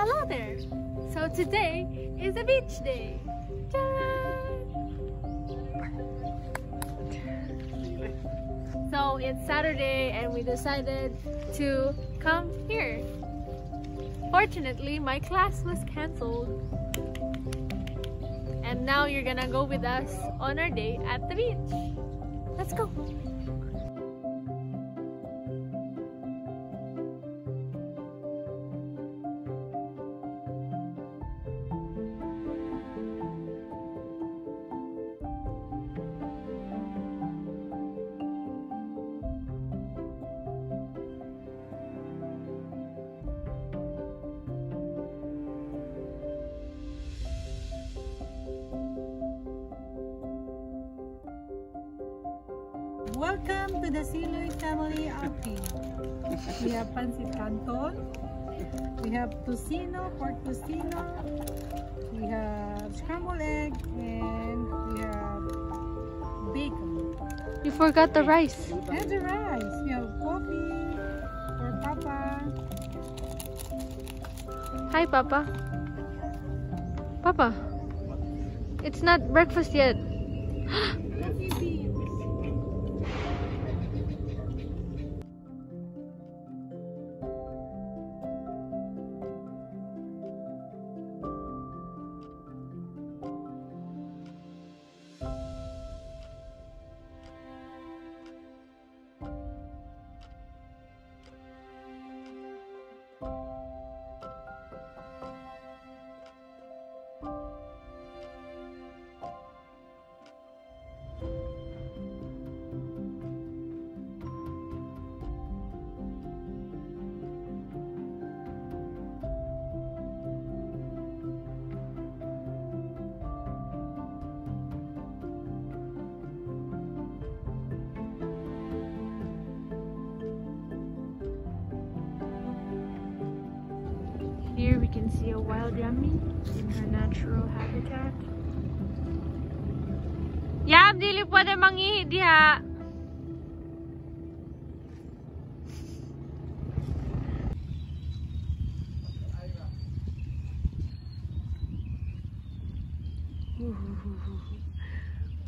Hello there! So today is a beach day. So it's Saturday and we decided to come here. Fortunately, my class was cancelled. And now you're gonna go with us on our day at the beach. Let's go! Welcome to the Siyluy family outing. We have pancit canton. We have tocino, pork tocino. We have scrambled egg and we have bacon. You forgot the rice. And the rice. We have coffee for Papa. Hi, Papa. Papa, it's not breakfast yet. Here we can see a wild yummy in her natural habitat. Yam, dili pwede mangihi diha.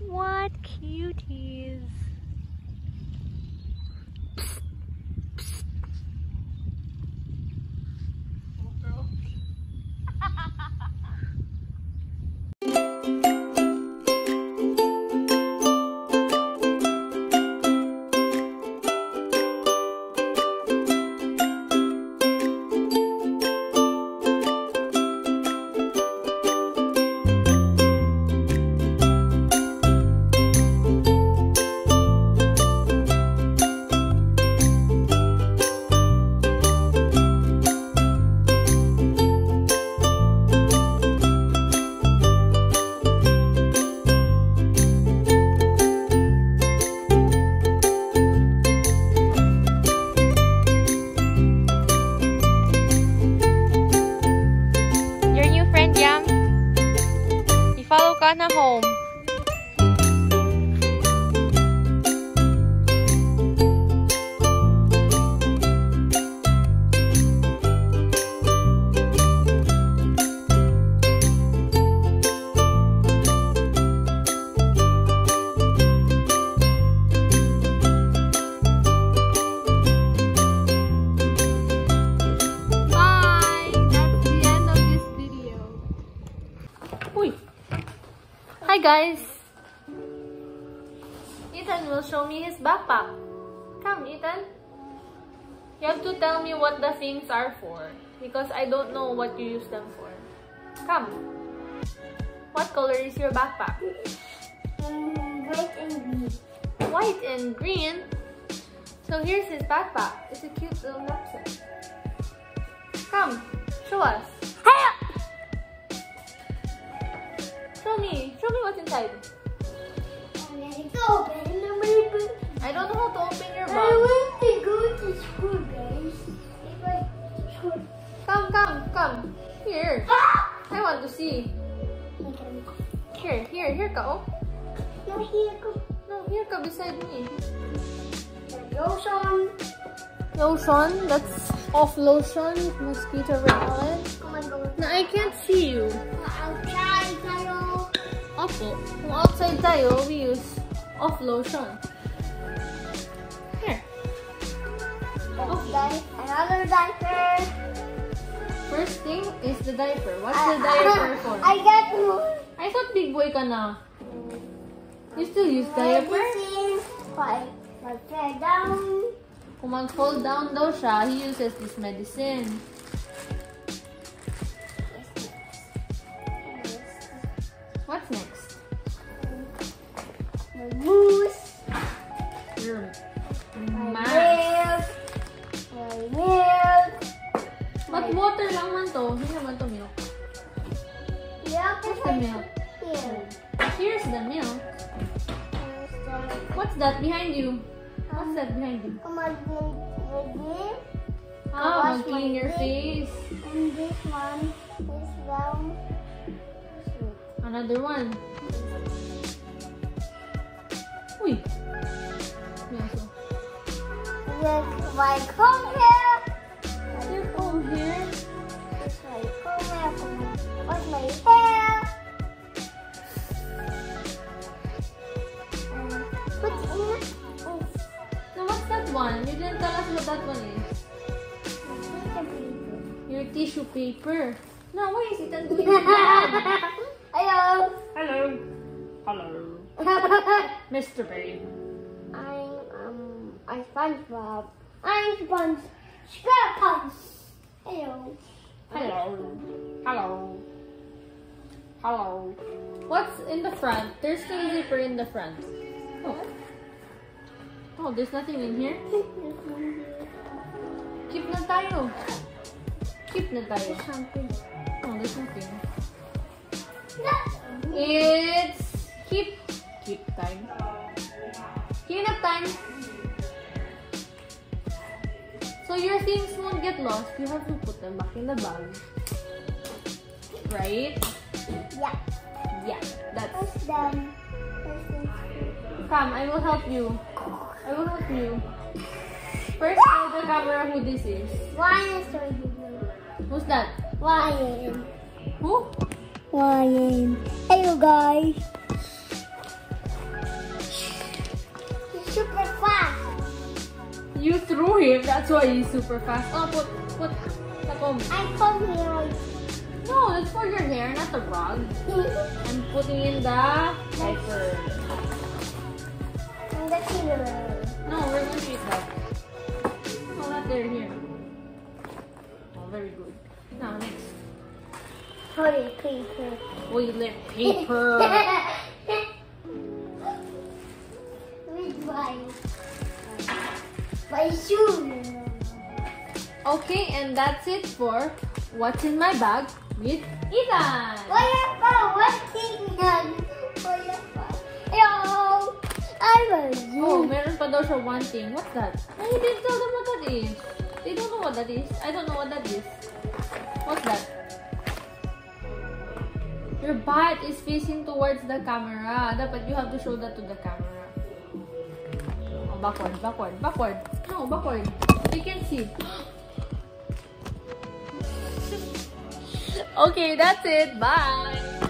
What cuties. I-follow ka na home. Guys! Ethan will show me his backpack. Come, Ethan. You have to tell me what the things are for because I don't know what you use them for. Come. What color is your backpack? white and green. White and green. So here's his backpack. It's a cute little knapsack. Come, show us. Hiya! Show me. Show me what's inside. I'm to open. I'm I don't know how to open your box. I want to go to school, guys. If I school. Come, come, come. Here. Ah! I want to see. Here, here, here. Oh. No, here go. No, here ka beside me. Lotion. Lotion. That's off lotion, mosquito repellent. My. Na I can't see you. Outside tayo. Opo. Kung outside tayo, we use off lotion. Here. Di- Another diaper. First thing is the diaper. What's the diaper for? I got you. I thought big boy ka na. You still use diaper? Medicine. Five tear down. Kung mag-fall down daw siya, he uses this medicine. The milk? here. Here's the milk. What's that behind you? What's that behind you? Come on, again. Ah, wash clean your face. And this one is down. Another one. Uy. Look, my comb here. Your comb here. One? You didn't tell us what that one is. Your tissue paper. No, why is it on Hello. Hello. Hello. Mr. Babe. I'm um I'm SpongeBob. I'm Sponge SquarePants. Hello. Hello. Hello. Hello. What's in the front? There's no zipper in the front. Oh. There's nothing in here? Keep na tayo. Keep na tayo. Oh, there's nothing. It's keep keep time. Cleanup time. So your things won't get lost. You have to put them back in the bag. Right? Yeah. Yeah. That's That's done. Come, I will help you. I will help you. First, tell the camera who this is. Ryan is. Who's that? Ryan. Who? Ryan. Hello guys. He's super fast. You threw him. That's why he's super fast. Oh, put put the comb. I come here. No, that's for your hair, not the rug. I'm putting in the diaper. And the killer. No, we're going to use that. Oh, there, here. Oh, very good. Now, next. Toilet paper. Toilet paper. With my my shoe. okay, and that's it for what's in my bag with Ethan. Wala pa, working yan. Wala pa. I was Oh, you. meron pa daw siya one thing. What's that? I didn't tell them what that is. They don't know what that is. I don't know what that is. What's that? Your butt is facing towards the camera. Dapat you have to show that to the camera. Oh, backward, backward, backward. No, backward. They can see. okay, that's it. Bye.